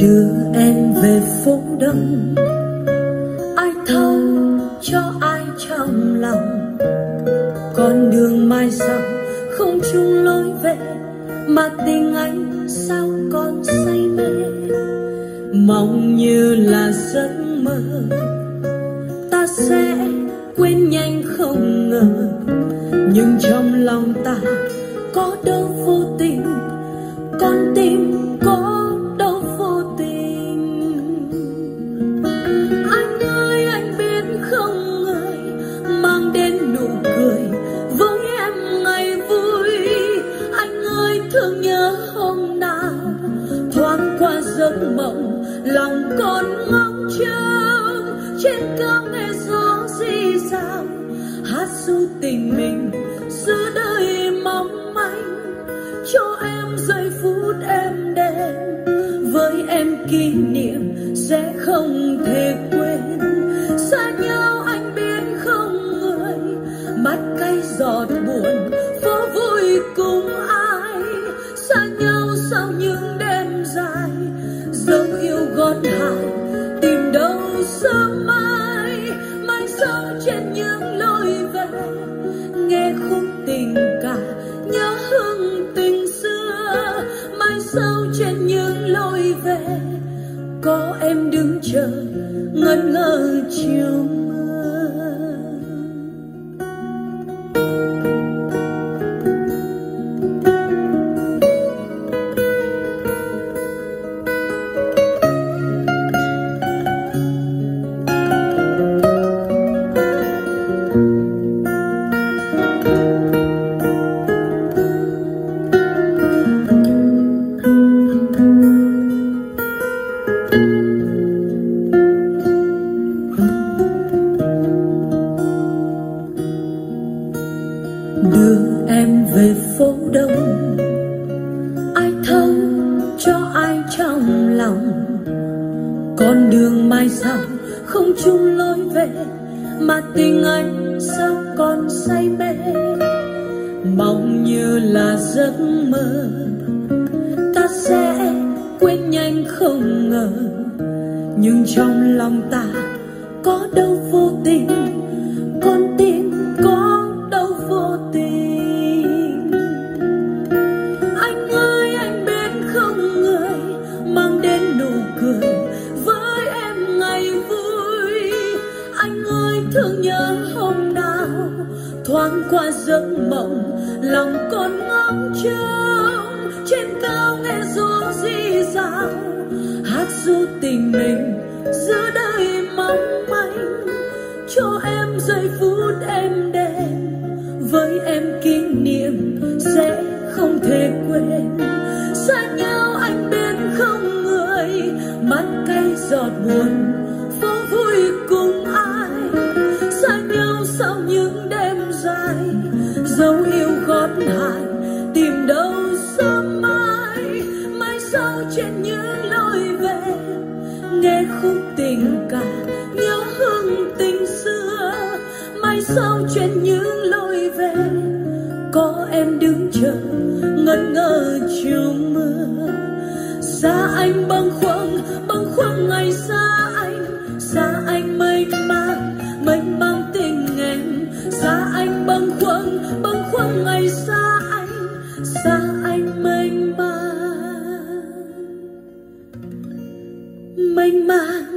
đưa em về phố đông. Ai thâu cho ai trong lòng. Con đường mai sau không chung lối về, mà tình anh sao còn say mê. Mong như là giấc mơ, ta sẽ quên nhanh không ngờ. Nhưng trong lòng ta có đâu vô tình, con tim nụ cười. Với em ngày vui. Anh ơi, thương nhớ hôm nào? Thoáng qua giấc mộng, lòng con ngóng trông trên cao nghe gió di dàng hát ru tình mình giữa đời mong manh. Cho em giây phút em đêm, với em kỷ niệm sẽ không thể quên. Trên những lối về. Nghe khúc tình ca nhớ hương tình xưa. Mai sau trên những lối về, có em đứng chờ ngẩn ngơ chiều mưa. Phố đông. Ai thấu cho ai trong lòng. Con đường mai sau không chung lối về, mà tình anh sao còn say mê. Mong như là giấc mơ, ta sẽ quên nhanh không ngờ. Nhưng trong lòng ta có đâu vô tình, con tim thương nhớ hôm nào thoáng qua giấc mộng, lòng còn ngóng trông trên cao nghe gió di dào, hát ru tình mình giữa đời mong manh. Cho em giây phút em đêm, với em kỷ niệm sẽ không thể quên. Xa nhau anh bên không người, mắt cay giọt buồn ai dấu yêu gót hải tìm đâu sớm mai. Mai sau trên những lối về, nghe khúc tình ca nhớ hương tình xưa. Mai sau trên những 慢